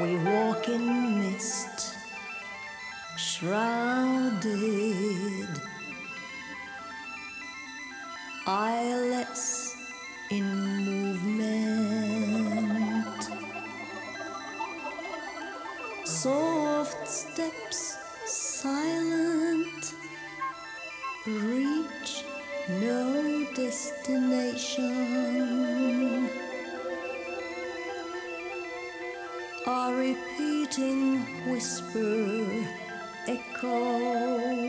We walk in mist, shrouded, eyeless in movement, soft steps silent, repeating whisper echoes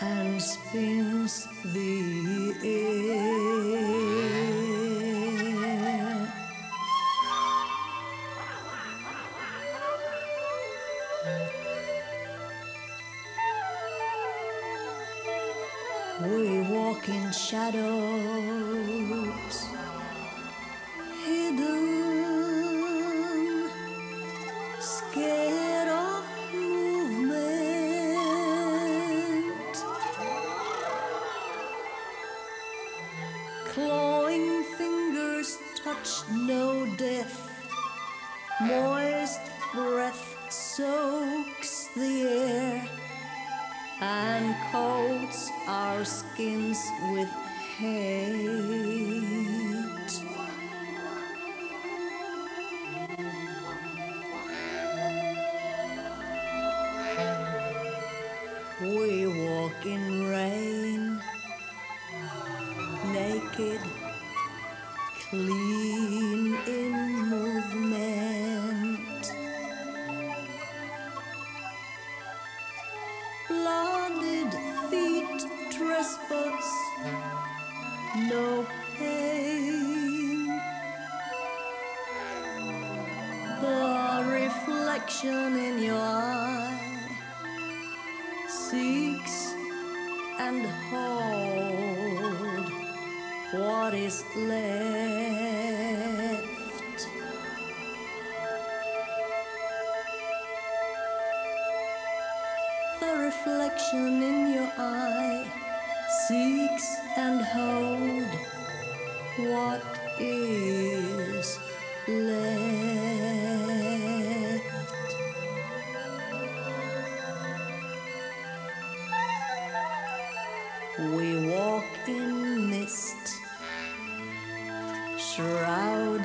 and spins the air. We walk in shadows, hidden, breath soaks the air and coats our skins with hate. Reflection in your eye seeks and hold what is left. The reflection in your eye seeks and hold what is left. We walk in mist, shrouded.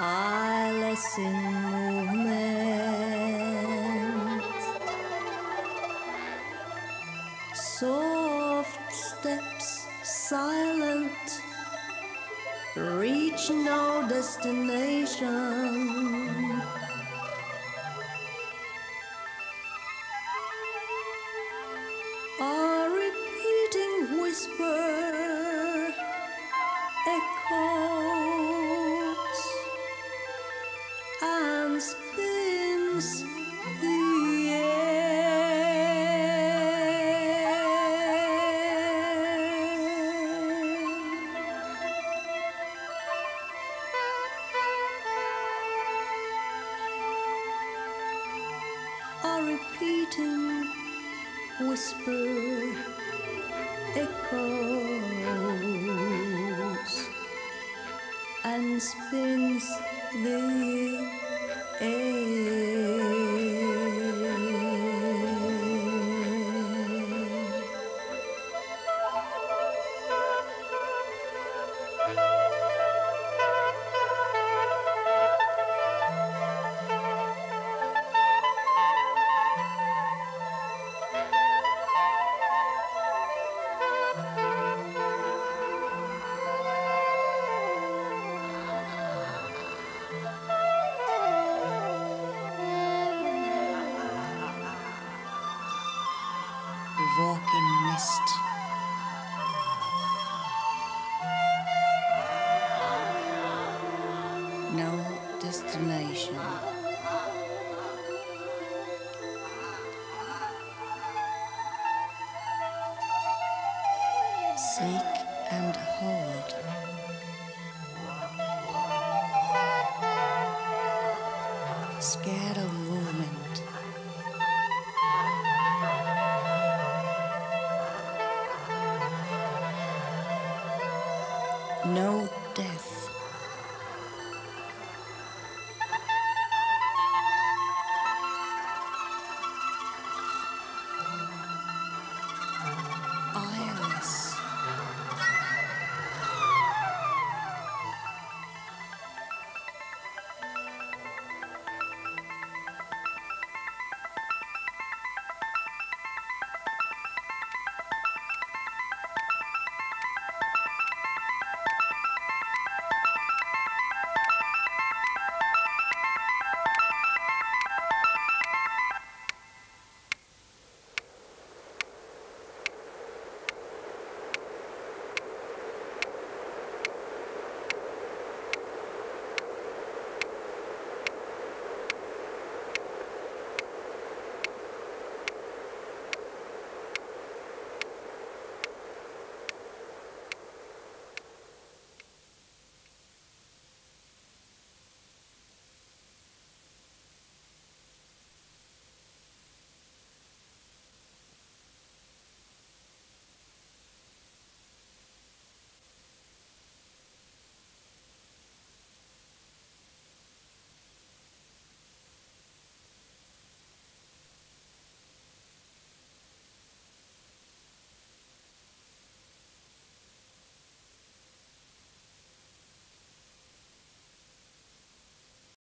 Eyeless in movement, soft steps, silent, reach no destination. And spins the air. Seek and hold. Scared